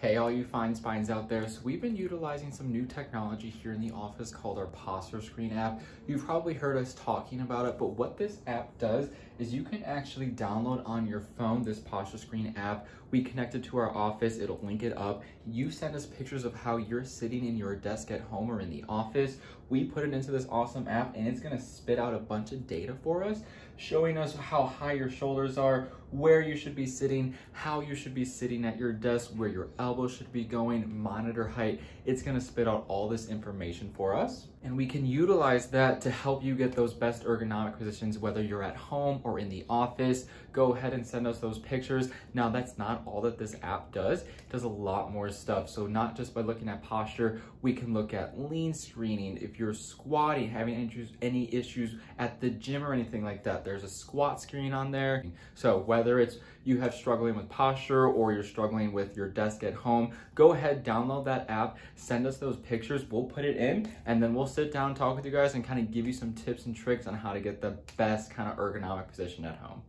Hey, all you fine spines out there. So we've been utilizing some new technology here in the office called our posture screen app. You've probably heard us talking about it, but what this app does is you can actually download on your phone this posture screen app. We connect it to our office, it'll link it up. You send us pictures of how you're sitting in your desk at home or in the office. We put it into this awesome app and it's gonna spit out a bunch of data for us, showing us how high your shoulders are, where you should be sitting, how you should be sitting at your desk, where your elbows should be going, monitor height. It's gonna spit out all this information for us. And we can utilize that to help you get those best ergonomic positions, whether you're at home or in the office. Go ahead and send us those pictures. Now that's not all that this app does. It does a lot more stuff. So not just by looking at posture, we can look at lean screening. If you're squatting, having issues, any issues at the gym or anything like that, there's a squat screen on there. So whether it's you have struggling with posture or you're struggling with your desk at home, go ahead, download that app, send us those pictures, we'll put it in, and then we'll sit down, talk with you guys, and kind of give you some tips and tricks on how to get the best kind of ergonomic position at home.